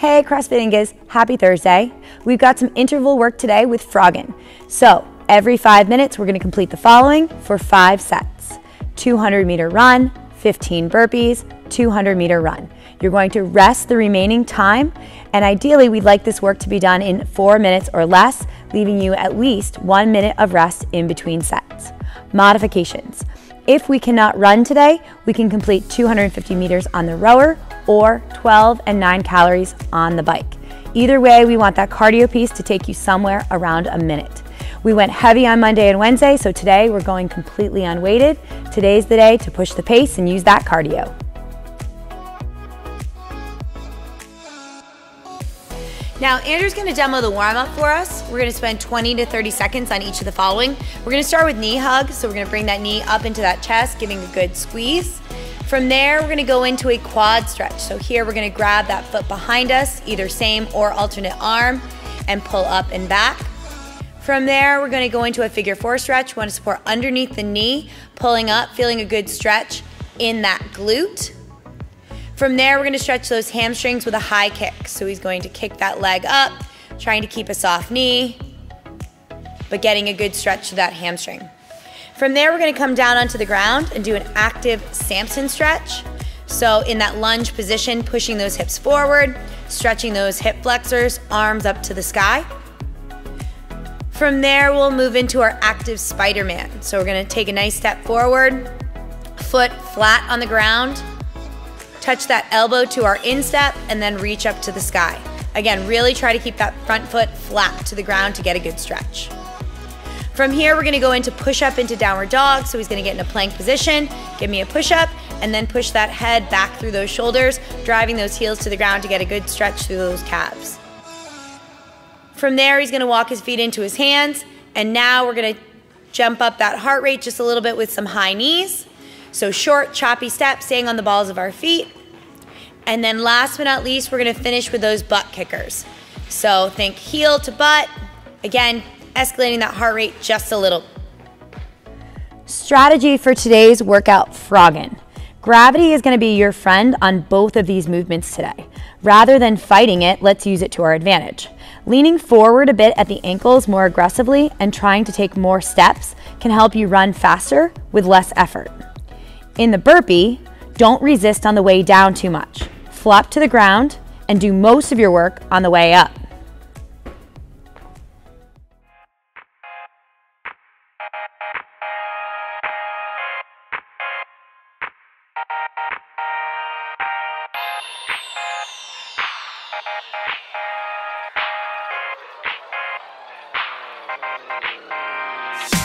Hey CrossFit happy Thursday. We've got some interval work today with Froggin. So every five minutes, we're gonna complete the following for five sets. 200 meter run, 15 burpees, 200 meter run. You're going to rest the remaining time, and ideally we'd like this work to be done in four minutes or less, leaving you at least one minute of rest in between sets. Modifications. If we cannot run today, we can complete 250 meters on the rower or 12 and 9 calories on the bike. Either way, we want that cardio piece to take you somewhere around a minute. We went heavy on Monday and Wednesday, so today we're going completely unweighted. Today's the day to push the pace and use that cardio. Now, Andrew's gonna demo the warm up for us. We're gonna spend 20 to 30 seconds on each of the following. We're gonna start with knee hug, so we're gonna bring that knee up into that chest, giving a good squeeze. From there, we're gonna go into a quad stretch. So here we're gonna grab that foot behind us, either same or alternate arm, and pull up and back. From there, we're gonna go into a figure four stretch. We wanna support underneath the knee, pulling up, feeling a good stretch in that glute. From there, we're gonna stretch those hamstrings with a high kick. So he's going to kick that leg up, trying to keep a soft knee, but getting a good stretch to that hamstring. From there, we're gonna come down onto the ground and do an active Samson stretch. So in that lunge position, pushing those hips forward, stretching those hip flexors, arms up to the sky. From there, we'll move into our active Spider-Man. So we're gonna take a nice step forward, foot flat on the ground, Touch that elbow to our instep and then reach up to the sky. Again, really try to keep that front foot flat to the ground to get a good stretch. From here, we're gonna go into push up into downward dog. So he's gonna get in a plank position, give me a push up, and then push that head back through those shoulders, driving those heels to the ground to get a good stretch through those calves. From there, he's gonna walk his feet into his hands, and now we're gonna jump up that heart rate just a little bit with some high knees. So short, choppy steps, staying on the balls of our feet. And then last but not least, we're gonna finish with those butt kickers. So think heel to butt. Again, escalating that heart rate just a little. Strategy for today's workout, Froggin. Gravity is gonna be your friend on both of these movements today. Rather than fighting it, let's use it to our advantage. Leaning forward a bit at the ankles more aggressively and trying to take more steps can help you run faster with less effort. In the burpee, don't resist on the way down too much. Flop to the ground and do most of your work on the way up. Thank you.